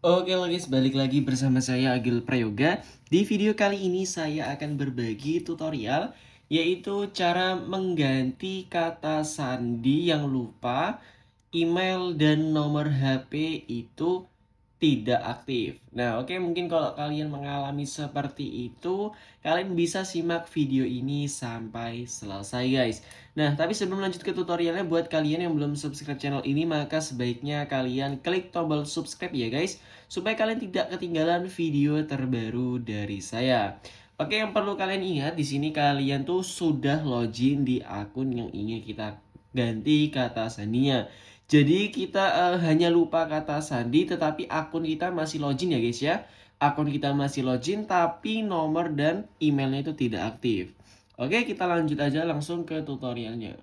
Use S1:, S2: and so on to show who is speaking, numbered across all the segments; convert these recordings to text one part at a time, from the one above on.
S1: Oke guys, balik lagi bersama saya Agil Prayoga. Di video kali ini saya akan berbagi tutorial yaitu cara mengganti kata sandi yang lupa, email dan nomor HP itu tidak aktif. Nah, oke okay, mungkin kalau kalian mengalami seperti itu, kalian bisa simak video ini sampai selesai guys. Nah, tapi sebelum lanjut ke tutorialnya buat kalian yang belum subscribe channel ini, maka sebaiknya kalian klik tombol subscribe ya guys, supaya kalian tidak ketinggalan video terbaru dari saya. Oke, yang perlu kalian ingat di sini kalian tuh sudah login di akun yang ingin kita ganti kata sandinya. Jadi kita uh, hanya lupa kata sandi tetapi akun kita masih login ya guys ya. Akun kita masih login tapi nomor dan emailnya itu tidak aktif. Oke, kita lanjut aja langsung ke tutorialnya.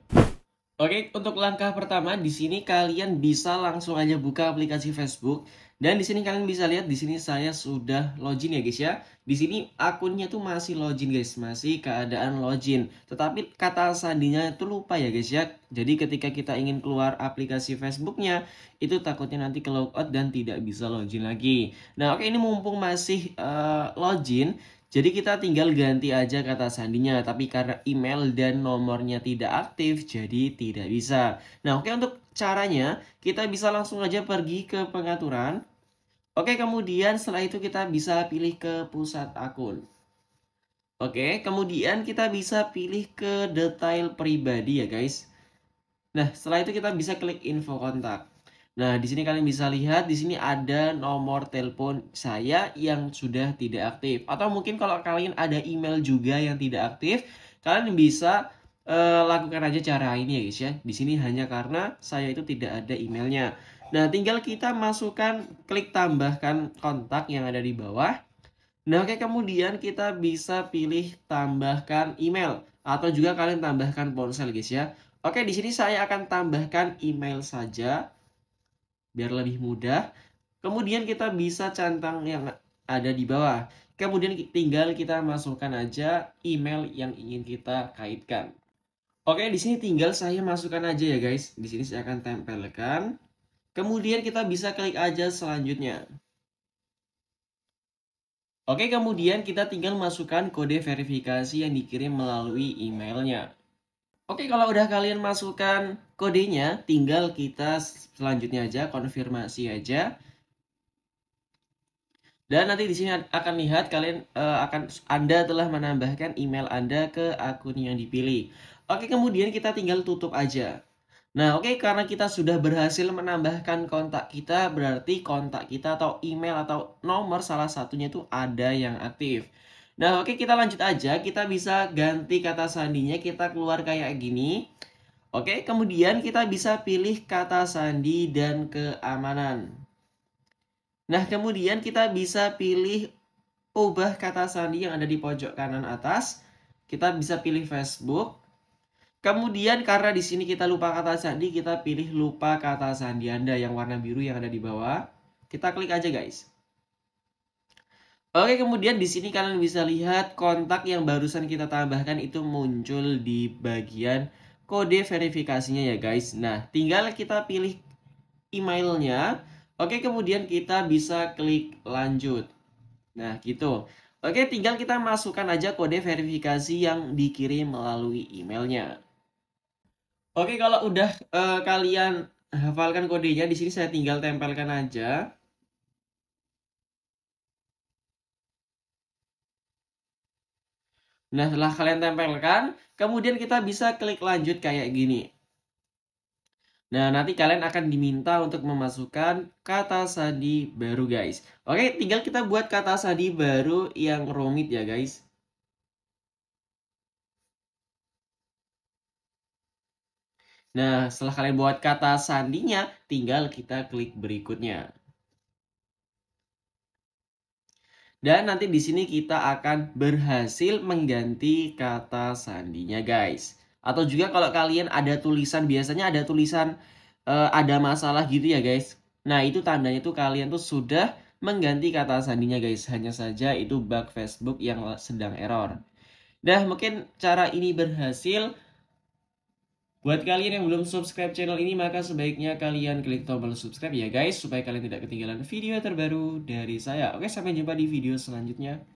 S1: Oke, untuk langkah pertama di sini kalian bisa langsung aja buka aplikasi Facebook dan di sini kalian bisa lihat di sini saya sudah login ya guys ya. Di sini akunnya tuh masih login guys, masih keadaan login. Tetapi kata sandinya itu lupa ya guys ya. Jadi ketika kita ingin keluar aplikasi Facebooknya, itu takutnya nanti ke logout dan tidak bisa login lagi. Nah oke ini mumpung masih uh, login, jadi kita tinggal ganti aja kata sandinya, tapi karena email dan nomornya tidak aktif, jadi tidak bisa. Nah, oke untuk caranya, kita bisa langsung aja pergi ke pengaturan. Oke, kemudian setelah itu kita bisa pilih ke pusat akun. Oke, kemudian kita bisa pilih ke detail pribadi ya guys. Nah, setelah itu kita bisa klik info kontak. Nah, di sini kalian bisa lihat di sini ada nomor telepon saya yang sudah tidak aktif. Atau mungkin kalau kalian ada email juga yang tidak aktif, kalian bisa uh, lakukan aja cara ini ya guys ya. Di sini hanya karena saya itu tidak ada emailnya. Nah, tinggal kita masukkan klik tambahkan kontak yang ada di bawah. Nah, oke kemudian kita bisa pilih tambahkan email atau juga kalian tambahkan ponsel guys ya. Oke, di sini saya akan tambahkan email saja biar lebih mudah. Kemudian kita bisa centang yang ada di bawah. Kemudian tinggal kita masukkan aja email yang ingin kita kaitkan. Oke, di sini tinggal saya masukkan aja ya guys. Di sini saya akan tempelkan. Kemudian kita bisa klik aja selanjutnya. Oke, kemudian kita tinggal masukkan kode verifikasi yang dikirim melalui emailnya. Oke, kalau udah kalian masukkan kodenya, tinggal kita selanjutnya aja konfirmasi aja. Dan nanti di sini akan lihat kalian uh, akan Anda telah menambahkan email Anda ke akun yang dipilih. Oke, kemudian kita tinggal tutup aja. Nah, oke karena kita sudah berhasil menambahkan kontak kita, berarti kontak kita atau email atau nomor salah satunya itu ada yang aktif. Nah, oke kita lanjut aja. Kita bisa ganti kata sandinya. Kita keluar kayak gini. Oke, kemudian kita bisa pilih kata sandi dan keamanan. Nah, kemudian kita bisa pilih ubah kata sandi yang ada di pojok kanan atas. Kita bisa pilih Facebook. Kemudian karena di sini kita lupa kata sandi, kita pilih lupa kata sandi Anda yang warna biru yang ada di bawah. Kita klik aja guys. Oke, kemudian di sini kalian bisa lihat kontak yang barusan kita tambahkan itu muncul di bagian kode verifikasinya ya guys. Nah, tinggal kita pilih emailnya. Oke, kemudian kita bisa klik lanjut. Nah, gitu. Oke, tinggal kita masukkan aja kode verifikasi yang dikirim melalui emailnya. Oke, kalau udah uh, kalian hafalkan kodenya, di sini saya tinggal tempelkan aja. Nah, setelah kalian tempelkan, kemudian kita bisa klik lanjut kayak gini. Nah, nanti kalian akan diminta untuk memasukkan kata sandi baru, guys. Oke, tinggal kita buat kata sandi baru yang rumit ya, guys. Nah, setelah kalian buat kata sandinya, tinggal kita klik berikutnya. Dan nanti di sini kita akan berhasil mengganti kata sandinya guys. Atau juga kalau kalian ada tulisan, biasanya ada tulisan uh, ada masalah gitu ya guys. Nah itu tandanya tuh kalian tuh sudah mengganti kata sandinya guys. Hanya saja itu bug Facebook yang sedang error. Nah mungkin cara ini berhasil. Buat kalian yang belum subscribe channel ini, maka sebaiknya kalian klik tombol subscribe ya guys, supaya kalian tidak ketinggalan video terbaru dari saya. Oke, sampai jumpa di video selanjutnya.